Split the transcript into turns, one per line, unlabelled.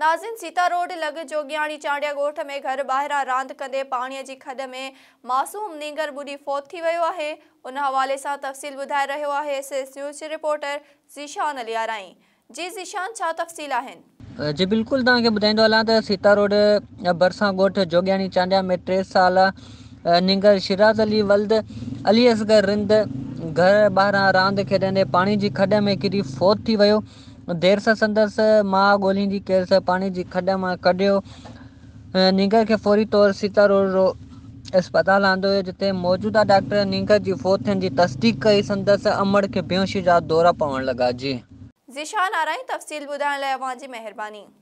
नाज़िन Sita road लग जोगियाणी चांडिया गोठ में घर बाहरा रांद कंदे पानी जी खद में मासूम नींगर बुडी फोत थी वयो आहे उन हवाले सां तफ़सील ॿुधाए रहियो आहे एसएस न्यूज़ जी रिपोर्टर ज़ीशान अली आराई जी ज़ीशान छा तफ़सील आहिनि
जी बिल्कुल तव्हां ॿुधाईंदो हलां त सीता रोड भरसा गोठ जोगियाणी चांडिया में टे साल निंगर शिराज अली वल्द अली असगर रिंद घर बाहरा रांद खेॾंदे पाणी जी खॾ में किरी फोत थी वियो देर से संदस माँ गोली दी केर से पानी जी खड़ा माँ कड़े हो निंगर के फौरी तौर सितर और अस्पताल लांडो ये जितने मौजूदा डॉक्टर निंगर जी फोर्थ हैं जी तस्ती कई संदस अमर के बेहोशी जात दौरा पावन लगा जी
जिशान आ रही तफसील बुधाने